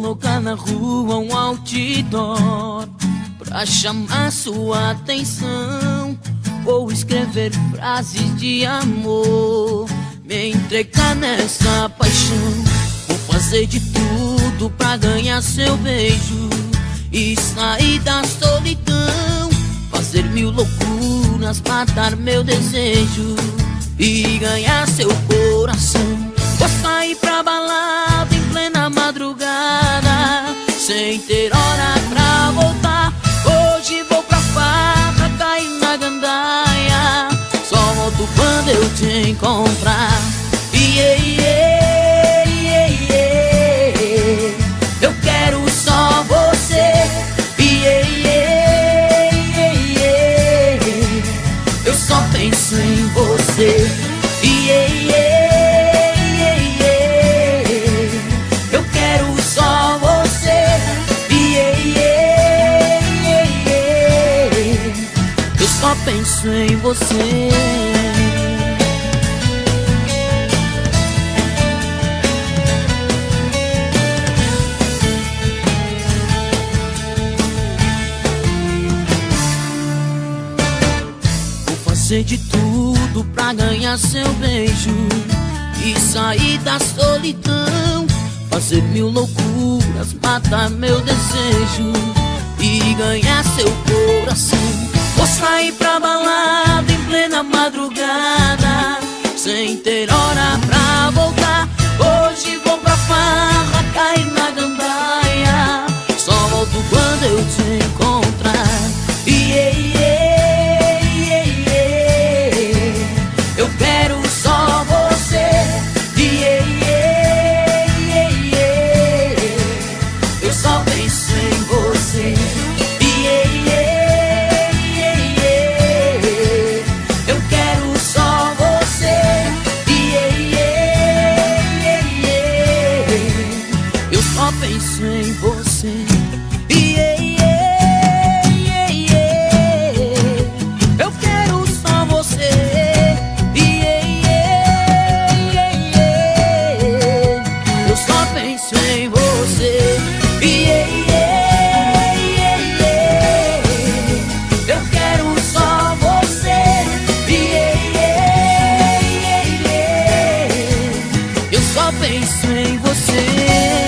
colocar na rua um outdoor pra chamar sua atenção ou escrever frases de amor, me entregar nessa paixão. Vou fazer de tudo pra ganhar seu beijo e sair da solidão, fazer mil loucuras pra dar meu desejo e ganhar seu coração. Vou sair pra balada encontrar. Eu quero só você. Yeah. Eu só penso em você. Yeah. Eu quero só você. Yeah. Eu só penso em você. Fazer de tudo pra ganhar seu beijo e sair da solidão. Fazer mil loucuras, matar meu desejo e ganhar seu coração. Vou sair pra balada em plena madrugada, sem ter hora pra voltar. Hoje vou pra farra, cair na gandaia. Só volto quando eu te talvez em você.